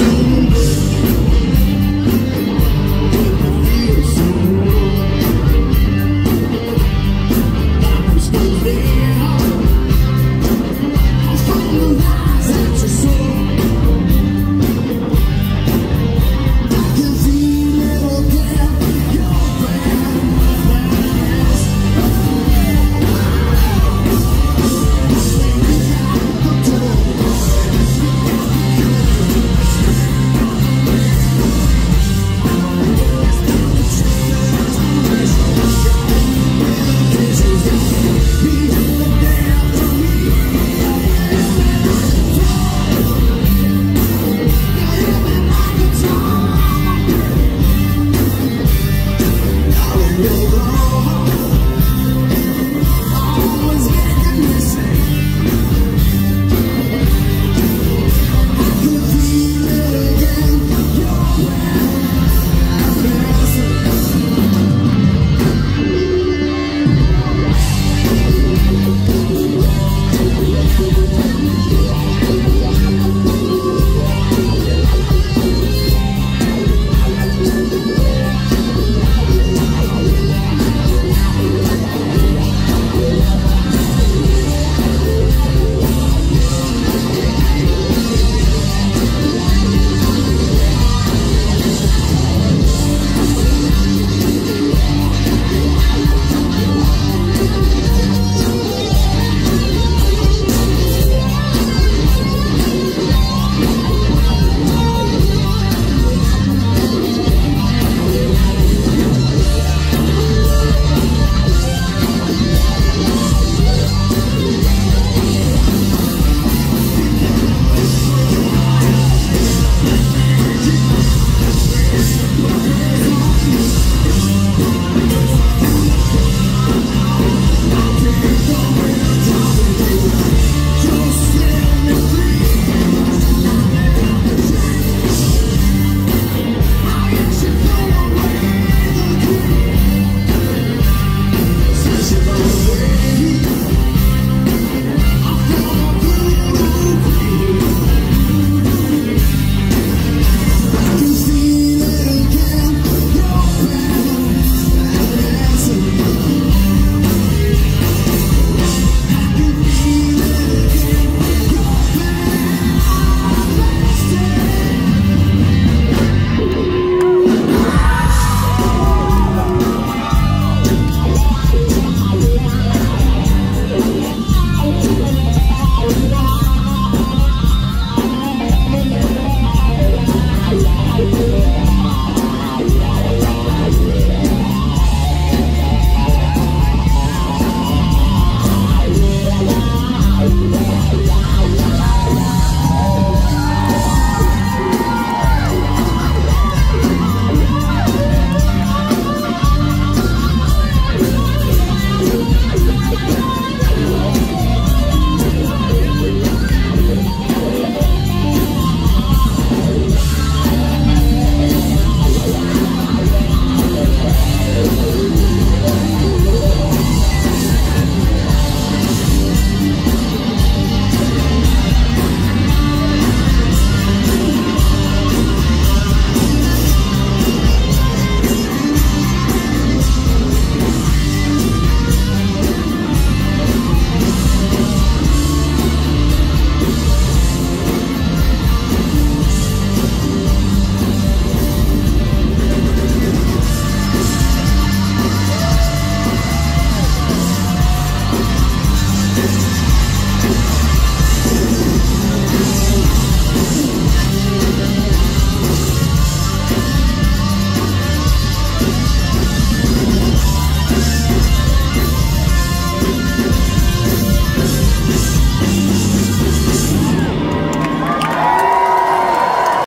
Zombie